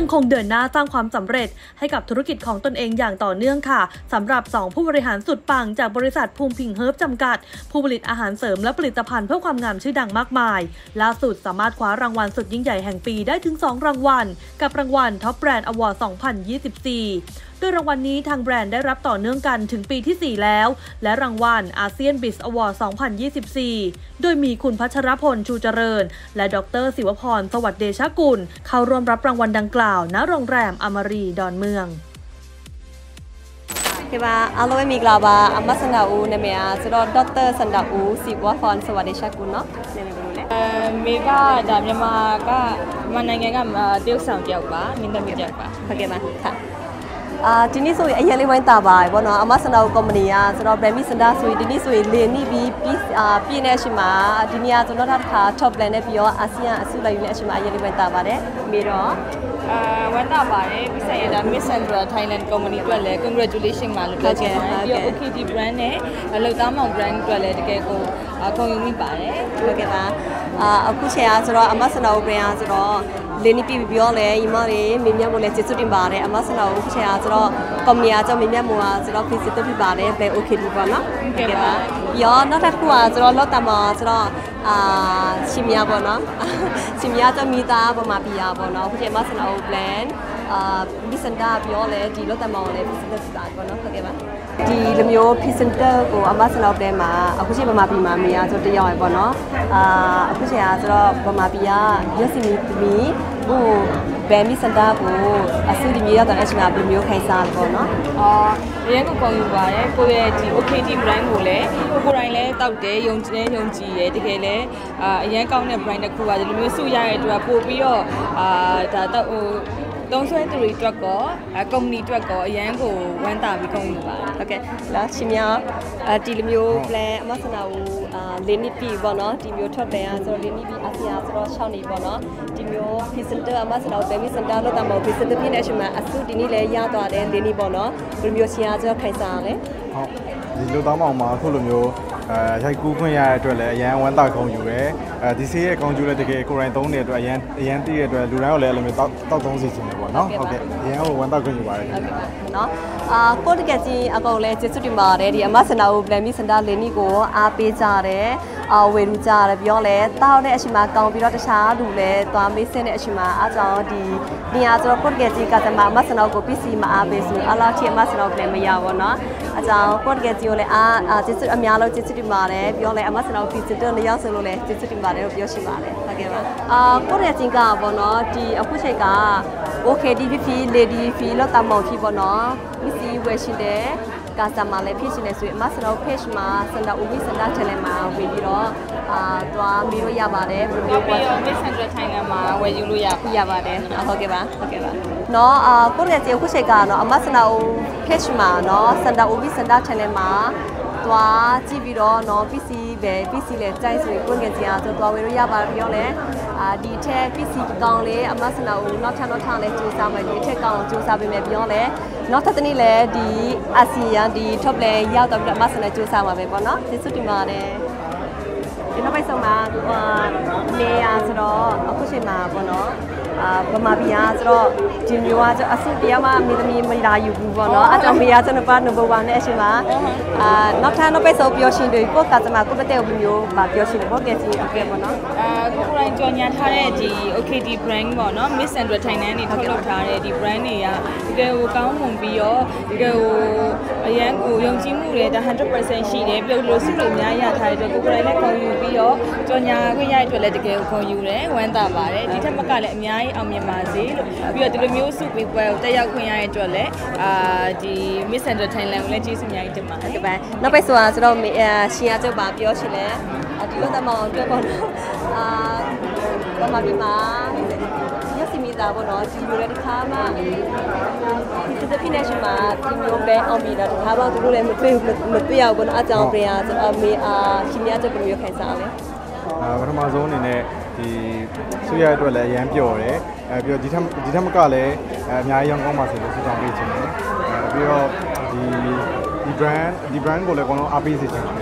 ยังคงเดินหน้าสร้างความสำเร็จให้กับธุรกิจของตนเองอย่างต่อเนื่องค่ะสำหรับ 2 ผู้บริหารสุดปังจากบริษัทภูมิพิงเฮิร์บจำกัด ผู้ผลิตอาหารเสริมและผลิตภัณฑ์เพื่อความงามชื่อดังมากมาย ล่าสุดสามารถคว้ารางวัลสุดยิ่งใหญ่แห่งปีได้ถึง 2 รางวัล กับรางวัลท็อปแบรนด์อวอร์ด2024 โดยรางวัลนี้ทางแบรนด์ได้รับต่อเนื่องกันถึงปีที่ 4 แล้ว และรางวัลอาเซียนบิสอวอร์ด2024 โดยมีคุณพัชรพลชูเจริญ และดรศิวพร สวัสดิ์เดชกุล เข้าร่วมรับรางวัลดังกล่าว ณ โรงแรมอมรีดอนเมือง ဒီမှာအားလုံးပဲမင်္ဂလာပါအမဆန္ဒဦးနာမည်အားဆိုတော့ဒေါက်တာဆန္ဒဦးစီဝါဖွန်စဝါဒေရှာကူနော်နာမည်ဘယ်လိုလဲ အဲမေကဒါမြန်မာကမြန်မာနိုင်ငံကတရုတ်ဆောင်တယောက်ပါမင်းသမီးတယောက်ပါ ဟုတ်ကဲ့ပါค่ะ အာဒီနေ့ဆိုရင်အရင်လေးဝိုင်းတာပါဘောနော်အမဆန္ဒဦးကုမ္ပဏီကဆိုတော့ brand စန္ဒဆိုရင်ဒီနေ့ဆိုရင်လင်းနေပြီးပြီးအာပြည့်နေရှိမှာဒီနေ့ကဆိုတော့တစ်ခါ top plan နဲ့ပြီးတော့အာဆီယံအစုလိုက်ယူနေအရှိမှာအရင်လေးဝိုင်းတာပါတယ်မေတော့အဲဝမ်းသာပါတယ်ပြီးဆိုင်ရတာ Miss Sandra Thailand Company အတွက်လည်း congratulation ပါလို့ပြောချင်ပါတယ်ပြီးတော့ OKT brand နဲ့လောက်သားမောင် brand အတွက်လည်းတကယ်ကိုခုံယူမိပါတယ်ဟုတ်ကဲ့ပါအာအခုချိန်အားဆိုတော့အမဆန္ဒဦး brand အားဆိုတော့ လင်းနေပြီပြောလဲညီမတွေမင်းမြတ်မို့လဲကျေးဇူးတင်ပါတယ်အမဆန္ဒဦးချိန်အားဆိုတော့ကုမ္ပဏီအားကြောင့်မင်းမြတ်မို့အားဆိုတော့ visit လုပ်ပြပါတယ်ဘယ် okay ဒီပေါ့နော်ပြီးတော့နောက်တစ်ခုอ่ะဆိုတော့လော့တမဆိုတော့အာရှင်မရပေါ့နော်ရှင်မရကြောင့်မိသားပေါ်မှာပြရပေါ့နော်အခုချိန်အမဆန္ဒဦး plan အာဘီစန်တာပြောလဲဒီလော့တမောင်လဲ visit လုပ်ပြတာပေါ့နော်ဟုတ်ကဲ့ပါဒီလိုမျိုး presenter ကိုအမဆန္ဒဦး plan မှာအခုချိန်ပမာပြည်မှာမေရဆိုတယောက်ရပေါ့နော်အာအခုချိန်အားဆိုတော့ပမာပြည်ကရက်စီမီသမီး ဟိုဘယ်မီစန်တာကိုအဆူဒီမြေရောက်တဲ့အချိန်မှာဘယ်မျိုးခိုင်းစားပေါ့နော်အော်အရင်ကခုံယူပါတယ်ကိုယ့်ရဲ့ဒီ OKT brand ကိုလည်းကိုယ်တိုင်လည်းတောက်တယ်ယုံကြည်ယုံကြည်ရယ်တကယ်လည်းအာအရင်ကောင်းတဲ့ brand တစ်ခုပါဒီလိုမျိုးစုရတဲ့အတွက်ပို့ပြီးတော့အာဒါတော့ဟို သုံးဆွဲသူတွေအတွက်ကောအဲကုမ္ပဏီအတွက်ကောအရန်ကိုဝမ်းသာပြီးကုန်ယူပါတယ်ဟုတ်ကဲ့လာရှင်များအဲဒီလိုမျိုး plan အမဆနာကိုအာလေးနှစ်ပြီပေါ့နော်ဒီမျိုးထွက်တယ်อ่ะဆိုတော့လေးနှစ်ပြီအစီယာဆိုတော့6နှစ်ပေါ့နော်ဒီမျိုး presenter အမဆနာကို baby center လို့တမော presenter ဖြစ်နေရှင်မှာအစုဒီနေ့လည်းရသွားတယ်လေးနှစ်ပေါ့နော်ဘယ်လိုမျိုးရှင်အားဆိုခိုင်စားရလဲဟုတ်ဒီလူသားမောင်မှာအခုလိုမျိုး အဲရိုက်ကူးခွင့်ရတဲ့အတွက်လည်းအရန်ဝမ်းသာကုန်ယူတယ်အဲဒီဆေးရဲ့ကောင်းကျိုးလည်းတကယ်ကိုယ်တိုင်သုံးတဲ့အတွက်အရန်အရန်တည့်တဲ့အတွက်လူတိုင်းကိုလည်းအဲ့လိုမျိုးတောက်တောက်သုံးစီခြင်းတယ်ပေါ့နော်ဟုတ်ကဲ့အရန်ကိုဝမ်းသာခွင့်ယူပါတယ်ခင်ဗျာနော်အာကိုတကယ်ကြီးအကောင်လဲကျေးဇူးတင်ပါတယ်ဒီအမဆန္ဒကို plan ပြီးစန္ဒလေးနီကိုအားပေးကြတယ်အာဝေလူကြတယ်ပြောလဲတောက်တဲ့အချိန်မှာကောင်းပြီးတော့တခြားလူလဲသွားမေးစင်းတဲ့အချိန်မှာအားကြောင့်ဒီနေရာဆိုတော့ကိုတကယ်ကြီးကတမအမဆန္ဒကို PC မအားပေးဆိုအလားထိအမဆန္ဒ plan မရပါတော့အကြောင်းကိုတကယ်ကြီးကိုလည်းအားကျေးဇူးအများလုံးကျေးဇူးတင်ပါတယ်ပြောလဲအမဆန်အောင် visitor လျောက်ဆိုလို့လဲကျေးဇူးတင်ပါတယ်လို့ပြောရှိပါတယ်ဟုတ်ကဲ့ပါအာကိုရဲချင်းကပေါ့နော်ဒီအခုချိန်က okay ဒီဖြစ်ဖြစ် lady ဖြစ်လောက်တမောင်ဖြစ်ပေါ့နော် missy ဝယ်ရှိတယ်ကာစမာလည်းဖြစ်ရှင်နေဆိုရင်အမဆန်အောင် page မှာစန္ဒာဦးမီစန္ဒာ channel မှာဝင်ပြီးတော့အာတွားမီလို့ရပါတယ်ဘယ်လိုပေါ့ miss sandra channel မှာဝယ်ယူလို့ရရပါတယ်ဟုတ်ကဲ့ပါဟုတ်ကဲ့ပါနော်အာကိုရဲချင်းအခုချိန်ကတော့အမဆန်အောင် page မှာနော်စန္ဒာဦးမီစန္ဒာ channel မှာ သွားကြည့်ပြီးတော့နော် PC ပဲ PC လည်းကြိုက်ဆိုရင်ကိုငယ်ချင်းအားဆိုသွားဝယ်လို့ရပါပြီးတော့လည်းအာဒီထက် PC ကောင်လေးအမဆနာကိုနောက်ထပ်နောက်ထပ်လည်းစူးစမ်းမယ်ဒီထက်ကောင်ကိုစူးစမ်းပေးမယ်ပြီးတော့လည်းနောက်ထပ်တစ်နေ့လည်းဒီအာဆီယံဒီ top လည်းရောက်တော့ပြီးတော့အမဆနာစူးစမ်းပါပဲပေါ့နော်ကျေးဇူးတင်ပါတယ်ဒီနောက်ပိုက်ဆုံးမှာဟိုနေရဆိုတော့အခုချိန်မှာပေါ့နော် အာဗမာပြည်ကဆိုတော့ဒီမျိုးကကျအစုတရားမှမိသမီးမလာယူဘူးပေါ့နော်အကြောင်းမေရကျွန်တော်ပါ number 1နဲ့အချိန်မှာအာနောက်ထပ်နောက်ပိတ်ဆုံးပြောရှင်တွေကိုကစမကိုပတဲ့ဘမျိုးပါပြောရှင်ပေါ့ကဲစီအကဲပေါ့နော်အဲကိုကိုတိုင်းကြော်ညာထားတဲ့ဒီ OKT brand ပေါ့နော် Miss Sandra Thailand နေထုတ်လုပ်ထားတဲ့ဒီ brand တွေကတကယ်ကိုကောင်းမွန်ပြီးတော့တကယ်ကိုအရန်ကိုယုံကြည်မှုတွေဒါ100%ရှိတယ်ပြုတ်လို့စုလို့အများရထားတဲ့အတွက်ကိုကိုတိုင်းလည်းခေါ်ယူပြီးတော့ကြော်ညာခွင့်ရတဲ့အတွက်လည်းတကယ်ကိုခေါ်ယူတယ်ဝမ်းသာပါတယ်ဒီထက်မကလည်းအများကြီးအောင်မြင်ပါစေလို့ပြီးတော့ဒီလိုမျိုးစုပေးပွဲကိုတက်ရောက်ခွင့်ရတဲ့အတွက်လည်းအာဒီ Miss Sandra Thailand ကိုလည်းကျေးဇူးအများကြီးတင်ပါတယ်ကဲပါနောက်ပိတ်ဆိုတာဆိုတော့မေအရှင်ရကျုပ်ပါပြောရှင်လဲဒီလိုတမောင်အတွက်ပေါ့နော်အာဘာမှဒီမှာရစီမီတာပေါ့နော်ဒီလိုလည်းတစ်ခါမှဒီစတဲ့ဖိနေရှင်မှာဒီမျိုးပဲအောင်ပြီးတော့တစ်ခါမှသူတို့လည်းမတွေ့မတွေ့ရဘူးပေါ့နော်အကြောင်းပြန်ရဆိုတော့မေအာရှင်ရကျုပ်ဘယ်လိုခိုင်စားလဲ အာပထမဆုံးအနေနဲ့ဒီဆွေရအတွက်လည်းအရန်ပျော်တယ်အဲပြီးတော့ဒီထက်ဒီထက်မကလည်းအဲအများကြီးရောင်းကောင်းပါစေလို့ဆုတောင်းပေးချင်တယ်အဲပြီးတော့ဒီဒီ brand ဒီ brand ကိုလည်းအကုန်လုံးအားပေးစေချင်တယ်